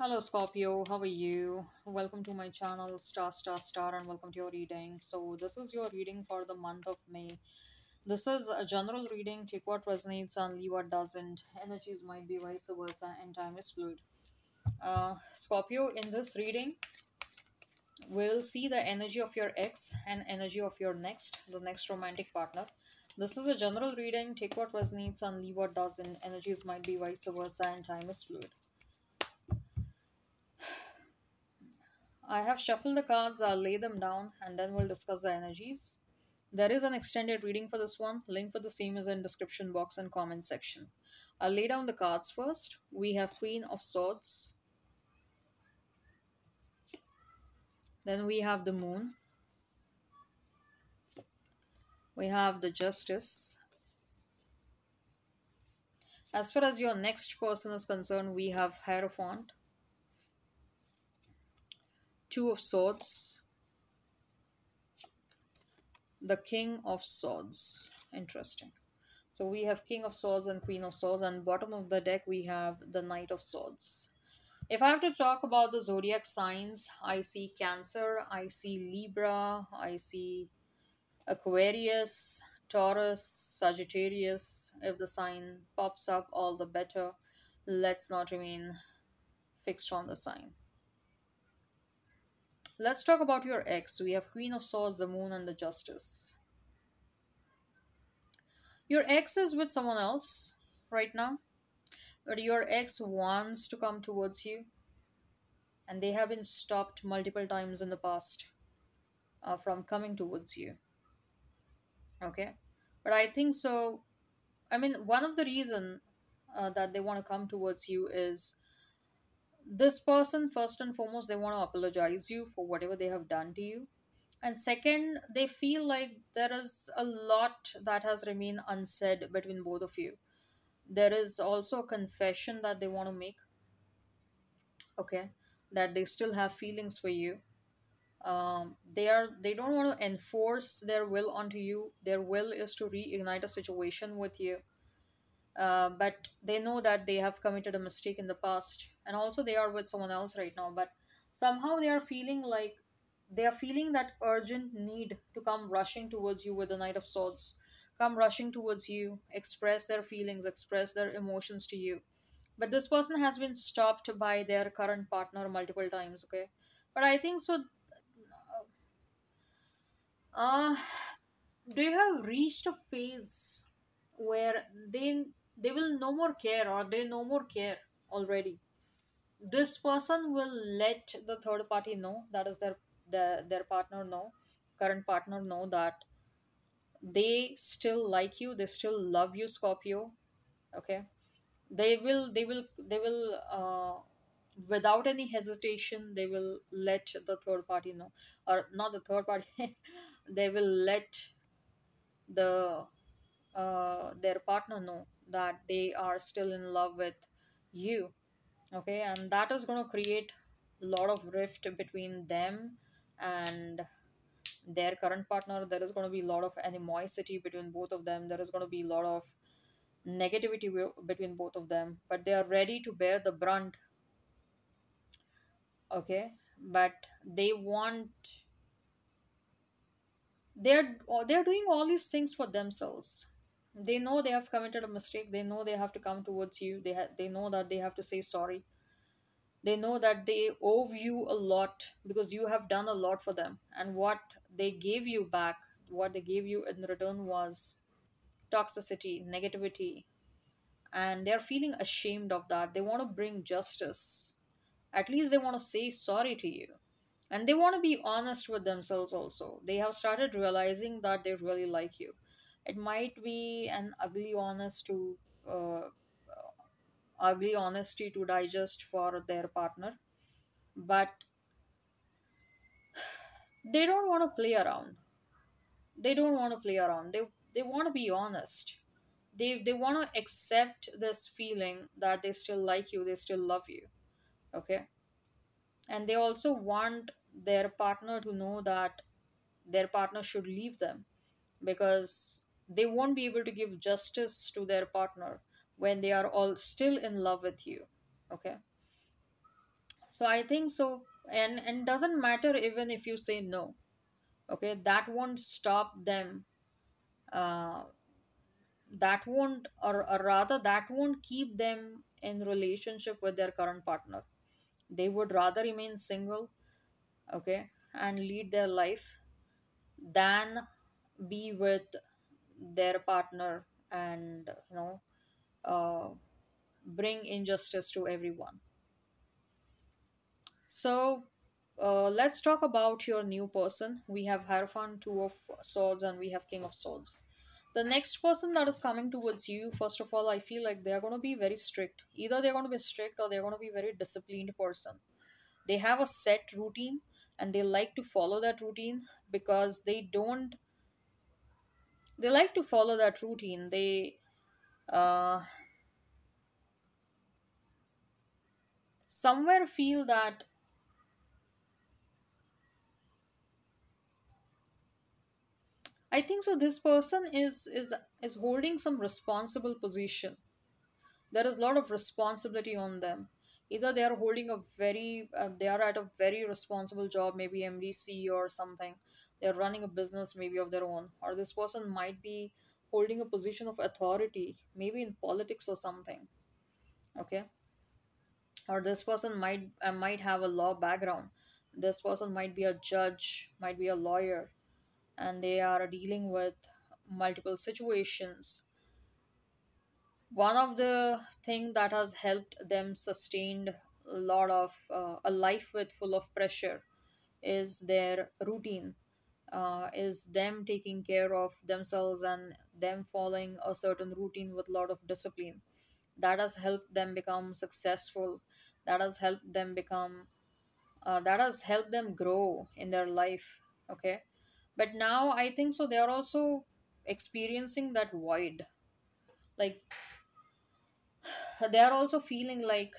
Hello Scorpio, how are you? Welcome to my channel Staar Staar Staar and welcome to your reading. So this is your reading for the month of May. This is a general reading. Take what resonates and leave what doesn't. Energies might be vice versa and time is fluid. Uh, Scorpio, in this reading, we'll see the energy of your ex and energy of your next, the next romantic partner. This is a general reading. Take what resonates and leave what doesn't. Energies might be vice versa and time is fluid. I have shuffled the cards, I'll lay them down and then we'll discuss the energies. There is an extended reading for this one. Link for the same is in description box and comment section. I'll lay down the cards first. We have Queen of Swords. Then we have the Moon. We have the Justice. As far as your next person is concerned, we have Hierophant. Two of Swords. The King of Swords. Interesting. So we have King of Swords and Queen of Swords, and bottom of the deck we have the Knight of Swords. If I have to talk about the zodiac signs, I see Cancer, I see Libra, I see Aquarius, Taurus, Sagittarius. If the sign pops up, all the better. Let's not remain fixed on the sign. Let's talk about your ex. We have Queen of Swords, the Moon, and the Justice. Your ex is with someone else right now, but your ex wants to come towards you, and they have been stopped multiple times in the past uh, from coming towards you. Okay, but I think so. I mean, one of the reason uh, that they want to come towards you is this person first and foremost they want to apologize you for whatever they have done to you. And second they feel like there is a lot that has remained unsaid between both of you. There is also a confession that they want to make okay that they still have feelings for you. Um, they are they don't want to enforce their will onto you. Their will is to reignite a situation with you uh, but they know that they have committed a mistake in the past. And also they are with someone else right now. But somehow they are feeling like they are feeling that urgent need to come rushing towards you with the knight of swords. Come rushing towards you express their feelings express their emotions to you. But this person has been stopped by their current partner multiple times okay? But i think so uh they have reached a phase where they they will no more care or they no more care already. This person will let the third party know that is their their, their partner know current partner know that they still like you they still love you scorpio okay? They will they will they will uh, without any hesitation they will let the third party know. Or not the third party they will let the uh, their partner know that they are still in love with you okay? And that is going to create a lot of rift between them and their current partner. There is going to be a lot of animosity between both of them. There is going to be a lot of negativity between both of them. But they are ready to bear the brunt okay? But they want they're they're doing all these things for themselves they know they have committed a mistake. They know they have to come towards you. They ha- they know that they have to say sorry. They know that they owe you a lot because you have done a lot for them. And what they gave you back what they gave you in return was toxicity negativity. And they're feeling ashamed of that. They want to bring justice. At least they want to say sorry to you. And they want to be honest with themselves also. They have started realizing that they really like you it might be an ugly honest to uh, ugly honesty to digest for their partner but they don't want to play around. They don't want to play around. They they want to be honest. They they want to accept this feeling that they still like you they still love you okay? And they also want their partner to know that their partner should leave them because they won't be able to give justice to their partner when they are all still in love with you okay? So i think so and and doesn't matter even if you say no okay? That won't stop them uh, that won't or, or rather that won't keep them in relationship with their current partner. They would rather remain single okay and lead their life than be with their partner and you know uh, bring injustice to everyone. So uh, let's talk about your new person. We have hierophant two of swords and we have king of swords. The next person that is coming towards you first of all i feel like they are going to be very strict. Either they're going to be strict or they're going to be very disciplined person. They have a set routine and they like to follow that routine because they don't they like to follow that routine. They uh, somewhere feel that i think so this person is is is holding some responsible position. There is a lot of responsibility on them. Either they are holding a very uh, they are at a very responsible job maybe MNC or something they're running a business maybe of their own or this person might be holding a position of authority maybe in politics or something okay? Or this person might uh, might have a law background. This person might be a judge might be a lawyer and they are dealing with multiple situations. One of the thing that has helped them sustained a lot of uh, a life with full of pressure is their routine uh, is them taking care of themselves and them following a certain routine with a lot of discipline. That has helped them become successful. That has helped them become uh, that has helped them grow in their life okay? But now i think so they are also experiencing that void. Like they are also feeling like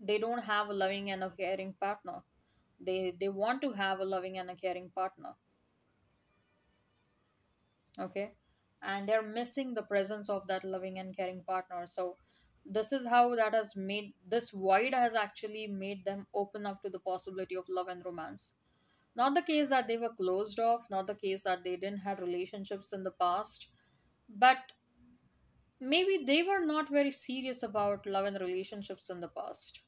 they don't have a loving and a caring partner. They they want to have a loving and a caring partner okay? And they're missing the presence of that loving and caring partner. So this is how that has made this void has actually made them open up to the possibility of love and romance. Not the case that they were closed off not the case that they didn't have relationships in the past but maybe they were not very serious about love and relationships in the past.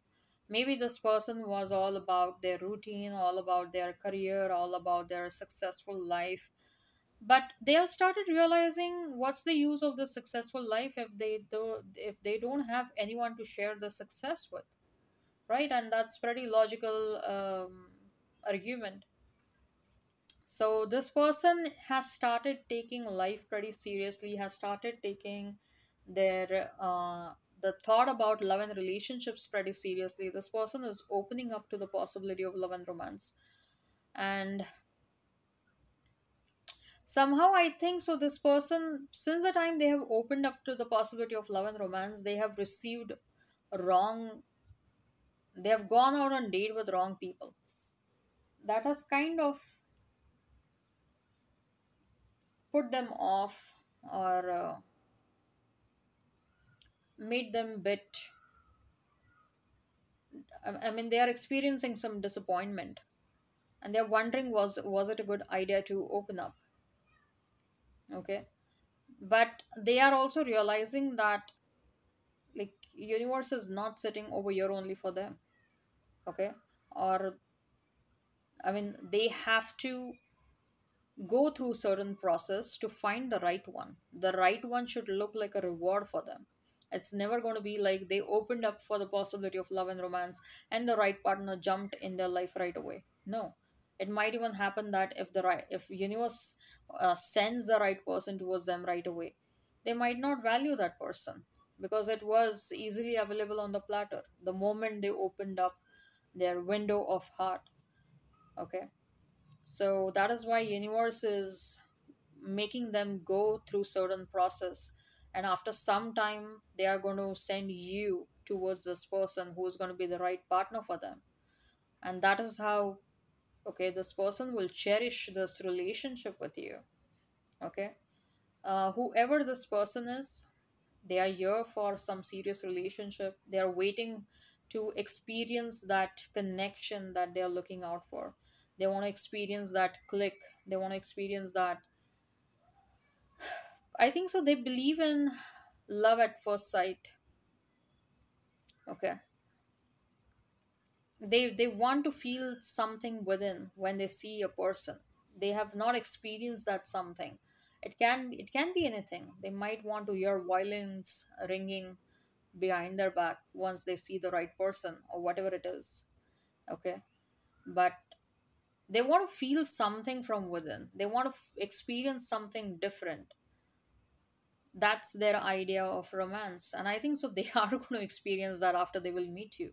Maybe this person was all about their routine all about their career all about their successful life but they have started realizing what's the use of the successful life if they do if they don't have anyone to share the success with right? And that's pretty logical um, argument. So this person has started taking life pretty seriously has started taking their uh, the thought about love and relationships pretty seriously. This person is opening up to the possibility of love and romance. And somehow i think so this person since the time they have opened up to the possibility of love and romance they have received wrong they have gone out on date with wrong people. That has kind of put them off or uh, made them bit I, I mean they are experiencing some disappointment and they're wondering was was it a good idea to open up okay? But they are also realizing that like universe is not sitting over here only for them okay? Or i mean they have to go through certain process to find the right one. The right one should look like a reward for them. It's never going to be like they opened up for the possibility of love and romance and the right partner jumped in their life right away. No it might even happen that if the right if universe uh, sends the right person towards them right away they might not value that person because it was easily available on the platter. The moment they opened up their window of heart okay? So that is why universe is making them go through certain process and after some time they are going to send you towards this person who is going to be the right partner for them. And that is how okay this person will cherish this relationship with you. Okay. Uh, whoever this person is they are here for some serious relationship. They are waiting to experience that connection that they're looking out for. They want to experience that click. They want to experience that. I think so. They believe in love at first sight. Okay they they want to feel something within when they see a person. They have not experienced that something. It can it can be anything. They might want to hear violins ringing behind their back once they see the right person or whatever it is okay? But they want to feel something from within. They want to f- experience something different. That's their idea of romance. And i think so they are going to experience that after they will meet you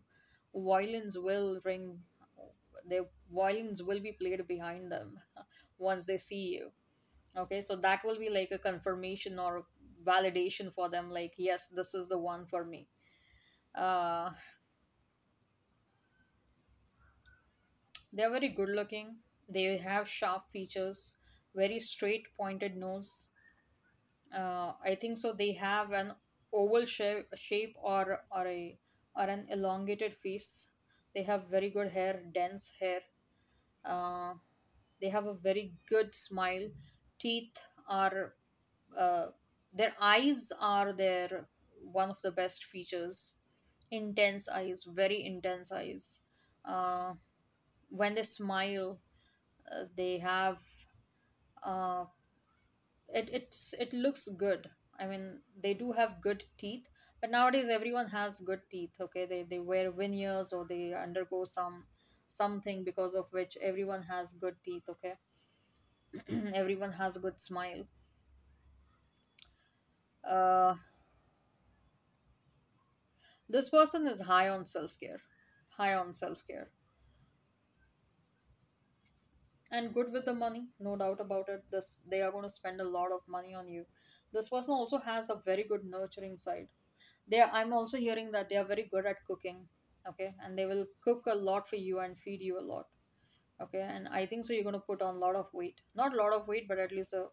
violins will ring their violins will be played behind them once they see you. Okay so that will be like a confirmation or validation for them like yes this is the one for me. Uh they're very good looking. They have sharp features very straight pointed nose. Uh i think so they have an oval shape, shape or or a or an elongated face. They have very good hair dense hair. Uh they have a very good smile. Teeth are uh, their eyes are their one of the best features. Intense eyes very intense eyes. Uh, when they smile uh, they have uh, it it's it looks good. I mean they do have good teeth but nowadays everyone has good teeth okay? They they wear veneers or they undergo some something because of which everyone has good teeth okay? Everyone has a good smile. Uh this person is high on self-care high on self-care. And good with the money no doubt about it. This they are going to spend a lot of money on you. This person also has a very good nurturing side they i'm also hearing that they are very good at cooking okay? And they will cook a lot for you and feed you a lot okay? And i think so you're going to put on a lot of weight. Not a lot of weight but at least a,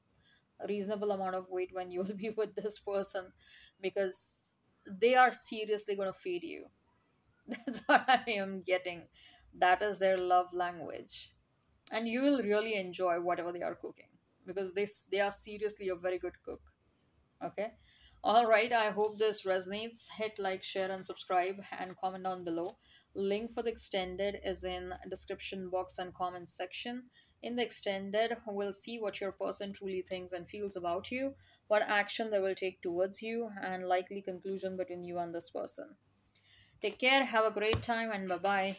reasonable amount of weight when you'll be with this person because they are seriously going to feed you. That's what i am getting. That is their love language. And you will really enjoy whatever they are cooking because they they are seriously a very good cook okay all right i hope this resonates. Hit like share and subscribe and comment down below. Link for the extended is in description box and comments section. In the extended we'll see what your person truly thinks and feels about you what action they will take towards you and likely conclusion between you and this person. Take care have a great time and bye bye